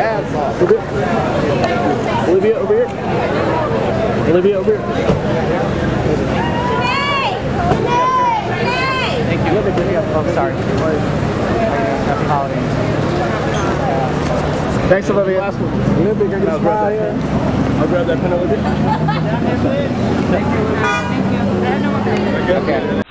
Over here. Olivia, over here. Olivia, over here. Thank you. Oh, sorry. Happy holidays. Thanks, Olivia. Last one. Olivia, can I'll grab that pen. I'll grab that pen, Olivia. Thank you. Thank you. Okay.